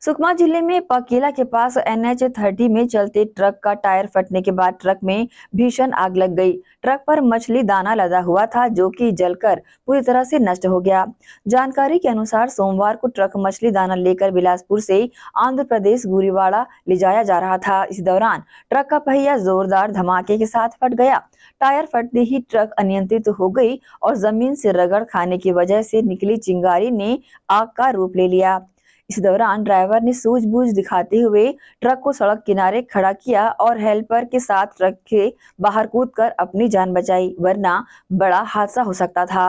सुकमा ज़िले में पकीला के पास एनएच थर्टी में चलते ट्रक का टायर फटने के बाद ट्रक में भीषण आग लग गई। ट्रक पर मछली दाना लदा हुआ था, जो कि जलकर पूरी तरह से नष्ट हो गया। जानकारी के अनुसार सोमवार को ट्रक मछली दाना लेकर बिलासपुर से आंध्र प्रदेश, गुरीवाड़ा ले जाया जा रहा था। इस दौरान ट्रक का पहिया जोरदार धमाके के साथ फट गया। टायर फटते ही ट्रक अनियंत्रित हो गई और ज़मीन से रगड़ खाने की वजह से निकली चिंगारी ने आग का रूप ले लिया। इस दौरान ड्राइवर ने सूझबूझ दिखाते हुए ट्रक को सड़क किनारे खड़ा किया और हेल्पर के साथ ट्रक के बाहर कूदकर अपनी जान बचाई, वरना बड़ा हादसा हो सकता था।